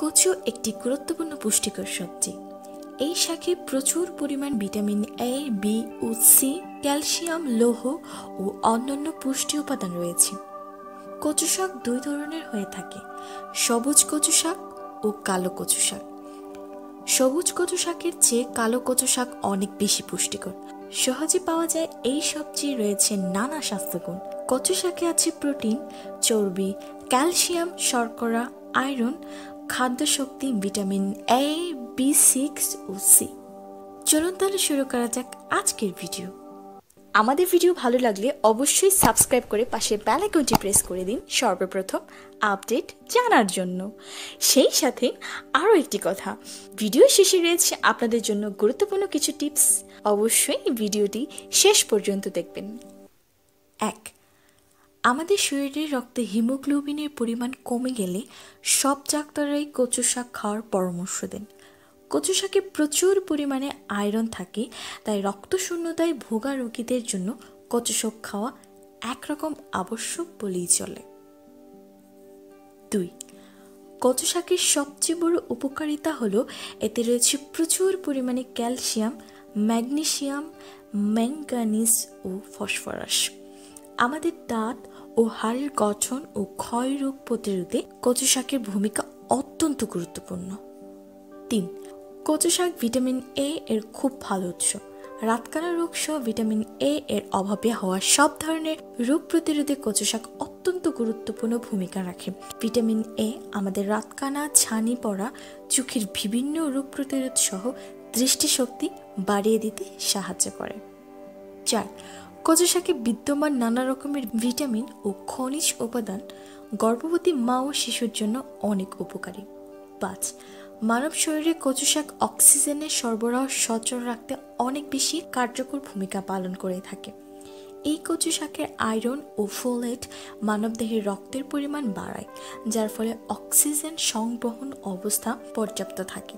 কচু একটি গুরুত্বপূর্ণ পুষ্টিকর সবজি। এই শাকে প্রচুর পরিমাণ ভিটামিন এ বি ও সি ক্যালসিয়াম, লৌহ ও অন্যান্য পুষ্টি উপাদান রয়েছে। কচু শাক দুই ধরনের হয়ে থাকে, সবুজ কচু শাক ও কালো কচু শাক। সবুজ কচু শাকের চেয়ে কালো কচু শাক অনেক বেশি পুষ্টিকর। সহজে পাওয়া যায় এই সবজি রয়েছে নানা স্বাস্থ্যগুণ। কচু শাকে আছে প্রোটিন, চর্বি, ক্যালসিয়াম, শর্করা, আয়রন খাদ্য শক্তি ভিটামিন এ বি সিক্স ও সি চলুন তাহলে শুরু করা যাক আজকের ভিডিও। আমাদের ভিডিও ভালো লাগলে অবশ্যই সাবস্ক্রাইব করে পাশে বেল আইকনটি প্রেস করে দিন সর্বপ্রথম আপডেট জানার জন্য। সেই সাথে আরও একটি কথা, ভিডিও শেষে রয়েছে আপনাদের জন্য গুরুত্বপূর্ণ কিছু টিপস। অবশ্যই ভিডিওটি শেষ পর্যন্ত দেখবেন। এক আমাদের শরীরে রক্তে হিমোগ্লোবিনের পরিমাণ কমে গেলে সব ডাক্তাররাই কচু শাক খাওয়ার পরামর্শ দেন। কচু শাকে প্রচুর পরিমাণে আয়রন থাকে, তাই রক্তশূন্যতায় ভোগা রোগীদের জন্য কচু শাক খাওয়া একরকম আবশ্যক বলেই চলে। দুই, কচু শাকের সবচেয়ে বড় উপকারিতা হলো এতে রয়েছে প্রচুর পরিমাণে ক্যালসিয়াম, ম্যাগনেসিয়াম ম্যাঙ্গানিজ ও ফসফরাস। আমাদের দাঁত ও হাড়ের গঠন ও ক্ষয় রোগ প্রতিরোধে কচু শাকের ভূমিকা অত্যন্ত গুরুত্বপূর্ণ। তিন কচু শাক ভিটামিন এ এর খুব ভালো উৎস। রাতকানা রোগ সহ ভিটামিন এ এর অভাবে হওয়া সব ধরনের রোগ প্রতিরোধে কচু শাক অত্যন্ত গুরুত্বপূর্ণ ভূমিকা রাখে। ভিটামিন এ আমাদের রাতকানা, ছানি পড়া, চোখের বিভিন্ন রোগ প্রতিরোধ সহ দৃষ্টিশক্তি বাড়িয়ে দিতে সাহায্য করে। চার কচু শাকে বিদ্যমান নানা রকমের ভিটামিন ও খনিজ উপাদান গর্ভবতী মা ও শিশুর জন্য অনেক উপকারী। পাঁচ, মানব শরীরে কচু শাক অক্সিজেনের সরবরাহ সচল রাখতে অনেক বেশি কার্যকর ভূমিকা পালন করে থাকে। এই কচু শাকের আয়রন ও ফোলেট মানবদেহের রক্তের পরিমাণ বাড়ায়, যার ফলে অক্সিজেন সংবহন অবস্থা পর্যাপ্ত থাকে।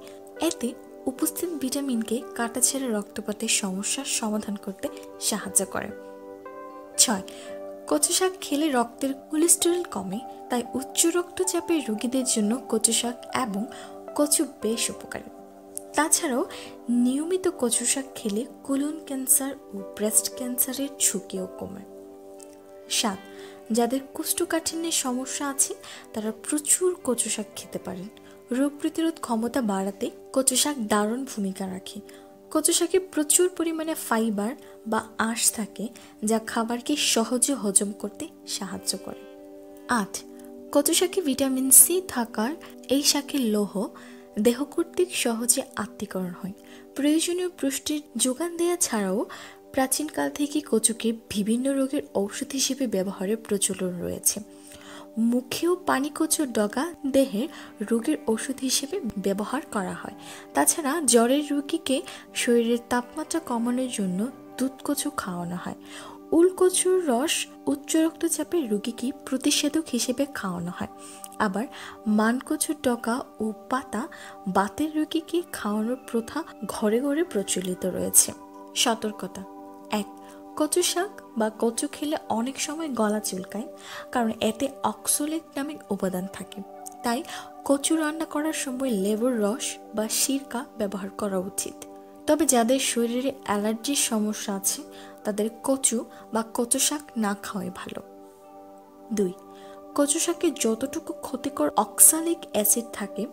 এতে উপস্থিত ভিটামিনকে কাটা ছেড়ে রক্তপাতের সমস্যার সমাধান করতে সাহায্য করে। ছয়, কচু শাক খেলে রক্তের কোলেস্টেরল কমে, তাই উচ্চ রক্তচাপের রোগীদের জন্য কচু শাক এবং কচু বেশ উপকারী। তাছাড়াও, নিয়মিত কচু শাক খেলে কোলন ক্যান্সার ও ব্রেস্ট ক্যান্সারের ঝুঁকিও কমে। সাত, যাদের কোষ্ঠকাঠিন্যের সমস্যা আছে, তারা প্রচুর কচু শাক খেতে পারেন। রোগ প্রতিরোধ ক্ষমতা বাড়াতে কচু শাক দারুণ ভূমিকা রাখে। কচু শাকে প্রচুর পরিমাণে ফাইবার বা আঁশ থাকে যা খাবারকে সহজে হজম করতে সাহায্য করে। আট কচু শাকে ভিটামিন সি থাকার এই শাকের লৌহ দেহ কর্তৃক সহজে আত্মীকরণ হয়। প্রয়োজনীয় পুষ্টির যোগান দেওয়া ছাড়াও প্রাচীনকাল থেকে কচুকে বিভিন্ন রোগের ঔষধ হিসেবে ব্যবহারের প্রচলন রয়েছে। মুখেও পানি কচুর ডগা দেহের রোগের ওষুধ হিসেবে ব্যবহার করা হয়। তাছাড়া জ্বরের রোগীকে শরীরের তাপমাত্রা কমানোর জন্য দুধ কচু খাওয়ানো হয়। উলকচুর রস উচ্চ রক্তচাপের রোগীকে প্রতিষেধক হিসেবে খাওয়ানো হয়। আবার মানকচুর ডগা ও পাতা বাতের রোগীকে খাওয়ানোর প্রথা ঘরে ঘরে প্রচলিত রয়েছে। সতর্কতা। কচু শাক বা কচু খেলে অনেক সময় গলা চুলকায়, কারণ এতে অক্সোলেট নামে উপাদান থাকে। তাই কচু রান্না করার সময় লেবুর রস বা সিরকা ব্যবহার করা উচিত। তবে যাদের শরীরে অ্যালার্জির সমস্যা আছে, তাদের কচু বা কচু শাক না খাওয়াই ভালো। দুই, কচু শাকে যতটুকু ক্ষতিকর অক্সালিক অ্যাসিড থাকে,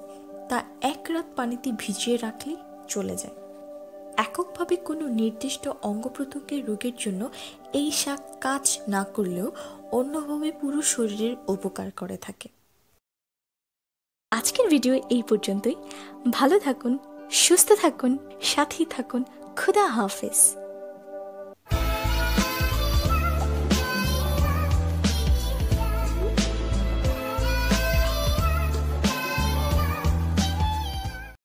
তা এক রাত পানিতে ভিজিয়ে রাখলে চলে যায়। এককভাবে কোনো নির্দিষ্ট অঙ্গ প্রত্যঙ্গের রোগের জন্য এই শাক কাজ না করলেও অন্যভাবে পুরো শরীরের উপকার করে থাকে। আজকের ভিডিও এই পর্যন্তই। ভালো থাকুন, সুস্থ থাকুন সাথী থাকুন। খুদা হাফেজ।